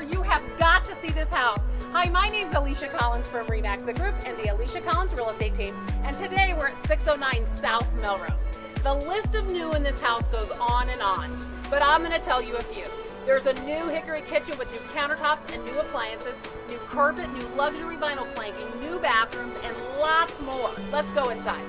You have got to see this house. Hi, my name's Alisha Collins from Remax the Group and the Alisha Collins Real Estate Team, and today we're at 609 South Melrose. The list of new in this house goes on and on, but I'm going to tell you a few. There's a new hickory kitchen with new countertops and new appliances, new carpet, new luxury vinyl planking, new bathrooms, and lots more. Let's go inside.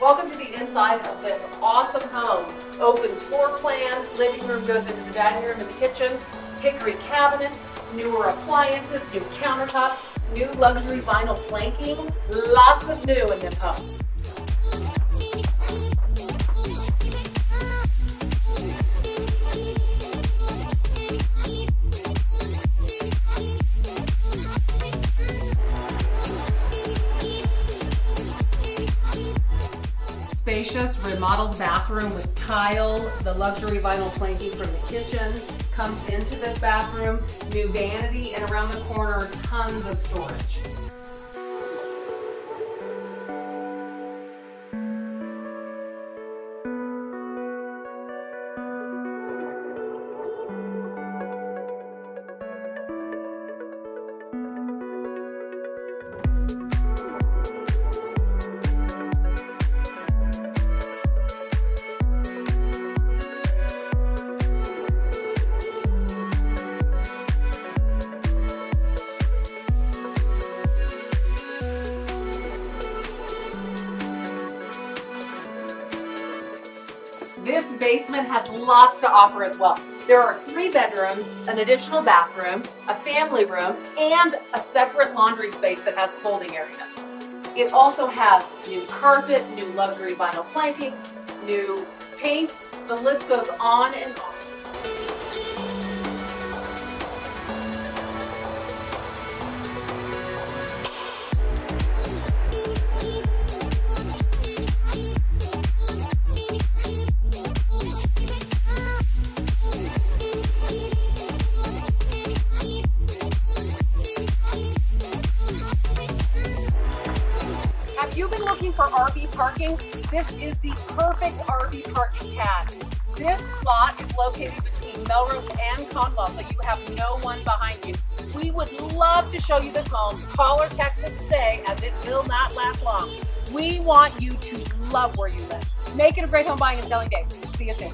Welcome to the inside of this awesome home. Open floor plan, living room goes into the dining room and the kitchen, hickory cabinets, newer appliances, new countertops, new luxury vinyl planking. Lots of new in this home. Spacious remodeled bathroom with tile, the luxury vinyl planking from the kitchen comes into this bathroom, new vanity, and around the corner, tons of storage. Basement has lots to offer as well. There are three bedrooms, an additional bathroom, a family room, and a separate laundry space that has folding area. It also has new carpet, new luxury vinyl planking, new paint. The list goes on and on. Have you been looking for RV parking? This is the perfect RV parking pad. This lot is located between Melrose and Conwell, so you have no one behind you. We would love to show you this home. Call or text us today as it will not last long. We want you to love where you live. Make it a great home buying and selling day. See you soon.